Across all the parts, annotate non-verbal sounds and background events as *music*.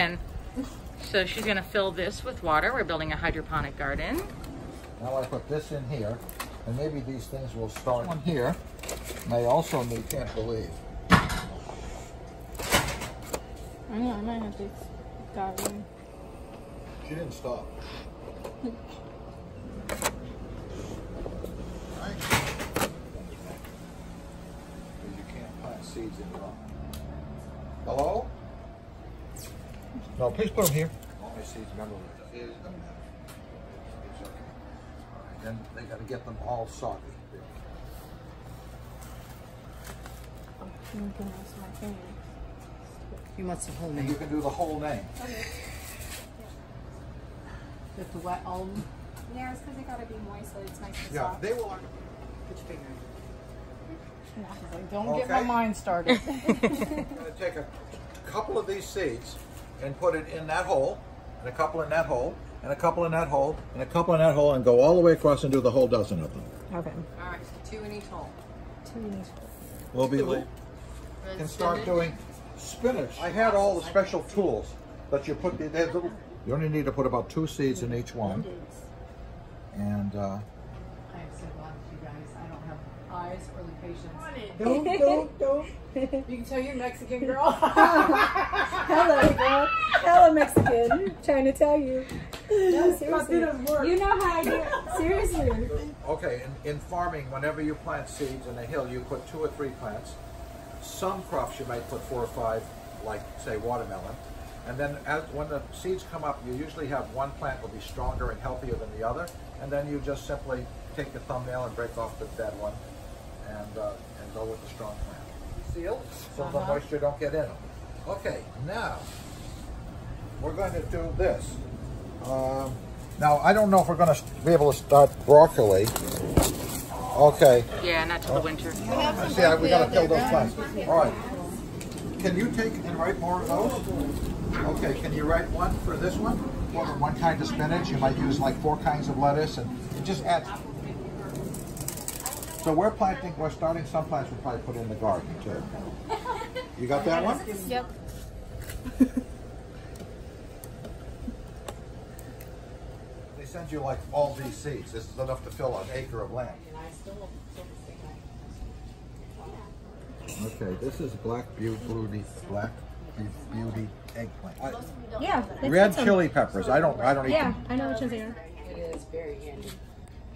And so she's gonna fill this with water. We're building a hydroponic garden. Now I put this in here, and maybe these things will start. One here may also need, can't believe. I know, I might have to start one. She didn't stop. You can't plant seeds in rock. Hello? No, please put them here. Only seeds, remember. It doesn't matter. It's okay. Then they gotta get them all soggy. You can use my. You want the whole And you can do the whole name. With the wet almond. Yeah, it's because it gotta be moist so it's nice and Yeah, soft. they will. Put your finger in. Don't get my mind started. *laughs* I'm gonna take a couple of these seeds and put it in that hole, and a couple in that hole, and a couple in that hole, and a couple in that hole, and go all the way across and do the whole dozen of them. okay. All right, so two in each hole. Two minutes. We'll be late. Red Can start spinach. doing spinach. I had all the special tools that you put, the- there's little, you only need to put about two seeds in each one. And, uh, I am so glad that you guys, I don't have eyes or the patience. Don't, don't, don't. You can tell you're Mexican *laughs* girl. Hello, girl. Hello, Mexican. Trying to tell you. No, seriously. You know how I do it. Seriously. okay, in, in farming, whenever you plant seeds in a hill, you put two or three plants. Some crops you might put four or five, like say watermelon. And then as, when the seeds come up, you usually have one plant will be stronger and healthier than the other. And then you just simply take the thumbnail and break off the dead one and, uh, and go with the strong plant. Sealed, so the moisture don't get in them. Okay, now, we're going to do this. Um, now, I don't know if we're going to be able to start broccoli. Okay, Yeah, not till the winter. I see, I- we gotta fill those plants. All right. Can you take and write more of those? Okay, can you write one for this one? For one kind of spinach, you might use like four kinds of lettuce and it just adds. So we're planting, we're starting some plants we'll probably put in the garden too. You got that one? Yep. They send you like all these seeds. This is enough to fill an acre of land. Okay, this is black beauty, black beauty eggplant. I- Yeah. Red chili peppers. I don't. I don't eat Yeah. I know which ones they are.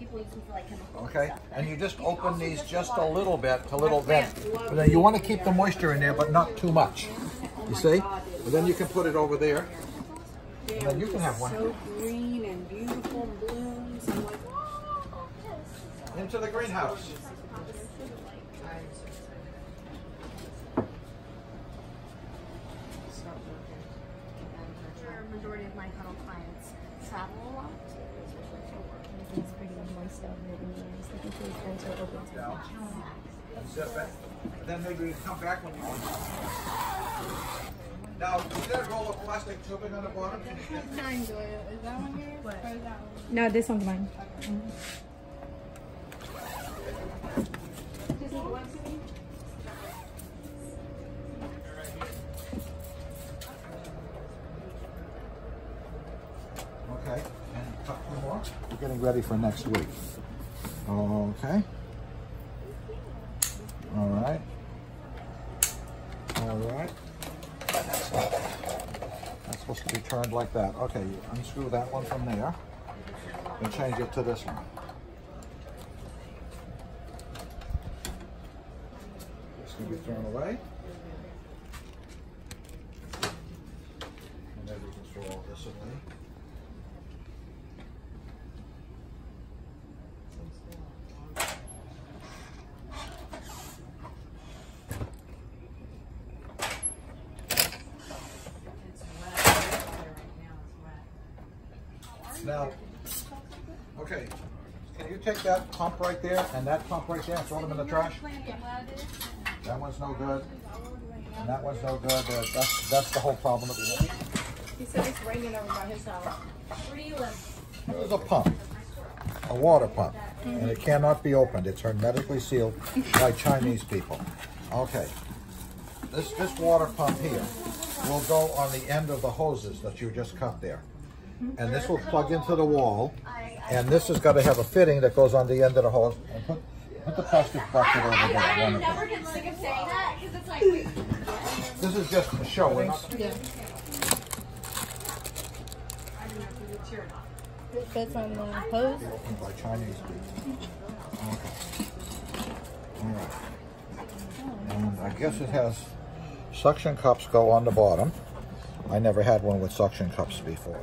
People use them for like chemical Okay, stuff. and you just open these just a little bit to little vent. But then you want to keep the moisture in there, but not too much. Oh you see? And then you can put it over there. And then you can have one So green and beautiful blooms. Like, into the greenhouse. Majority of my huddle clients travel a lot, especially for work. It's pretty moist out here. anyways. Like, if your friends are open to Down. And zip it. Then maybe you come back when you want. Now, is there a roll of plastic tubing on the bottom? Can you get- Nine Doyle. Is that one yours? Or is that one? No, this one's mine. Okay, getting ready for next week. Okay. All right. All right. That's supposed to be turned like that. Okay, unscrew that one from there and change it to this one. This can be thrown away. And then we can throw all this away. Now, okay, can you take that pump right there and that pump right there and throw them in the trash? That one's no good. And that one's no good. Uh, That's, that's the whole problem that we have. He said it's raining over by his house. Where do you live? There's a pump, a water pump, and it cannot be opened. It's hermetically sealed by Chinese people. Okay. This, this water pump here will go on the end of the hoses that you just cut there. Mm-hmm. And this will plug into the wall. And this is going to have a fitting that goes on the end of the hose. And put, put the plastic bucket over there. I Wonderful. never get sick of saying that because it's like, wait, This is just a show. We're not, That's on the hose. by Chinese people. Okay. All right. And I guess it has suction cups go on the bottom. I never had one with suction cups before.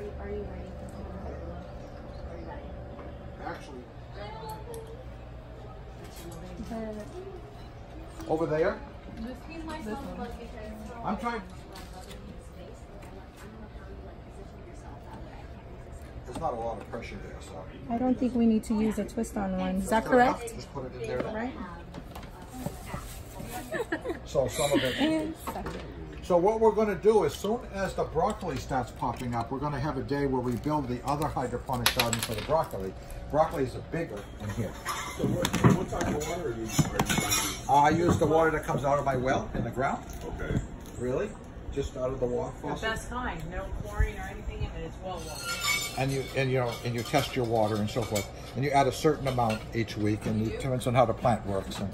Over there. I'm trying. There's not a lot of pressure there, so. I don't think we need to use a twist on one. Is that correct? Just put it in there. Right. So some of it. And suck it. So what we're going to do, as soon as the broccoli starts popping up, we're going to have a day where we build the other hydroponic garden for the broccoli. Broccoli's are bigger in here. So what, what type of water are you, are you trying to use? I use the water that comes out of my well in the ground. Okay. Really? Just out of the water The best kind, no chlorine or anything in it, it's well water. And you and you know and you test your water and so forth. And you add a certain amount each week, and it depends on how the plant works. And